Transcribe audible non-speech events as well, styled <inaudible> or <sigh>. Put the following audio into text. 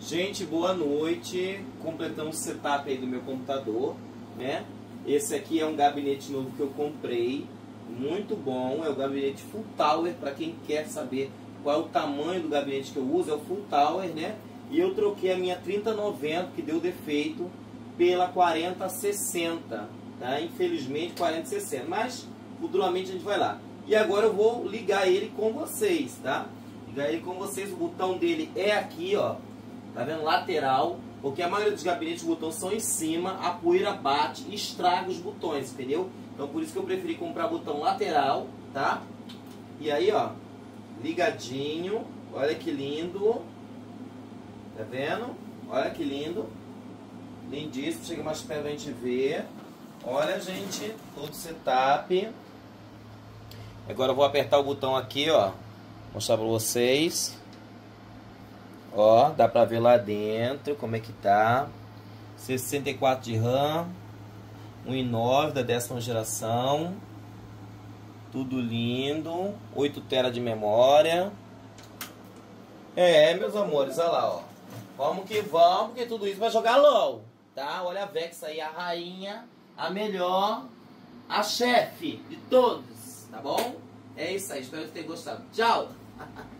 Gente, boa noite. Completamos o setup aí do meu computador, né? Esse aqui é um gabinete novo que eu comprei, muito bom. É o gabinete Full Tower, para quem quer saber qual é o tamanho do gabinete que eu uso, é o Full Tower, né? E eu troquei a minha 3090, que deu defeito, pela 4060, tá? Infelizmente 4060, mas futuramente a gente vai lá. E agora eu vou ligar ele com vocês, tá? Ligar ele com vocês, o botão dele é aqui, ó Tá vendo? Lateral. Porque a maioria dos gabinetes de botão são em cima, a poeira bate e estraga os botões, entendeu? Então por isso que eu preferi comprar botão lateral, tá? E aí, ó, ligadinho. Olha que lindo. Tá vendo? Olha que lindo. Lindíssimo. Chega mais perto pra gente ver. Olha, gente, todo setup. Agora eu vou apertar o botão aqui, ó. Mostrar pra vocês. Ó, dá pra ver lá dentro como é que tá. 64 de RAM. 1.9 da décima geração. Tudo lindo. 8 TB de memória. É, meus amores, olha lá, ó. Vamos que vamos, porque tudo isso vai jogar LOL. Tá? Olha a Vex aí, a rainha, a melhor, a chefe de todos. Tá bom? É isso aí, espero que tenham gostado. Tchau! <laughs>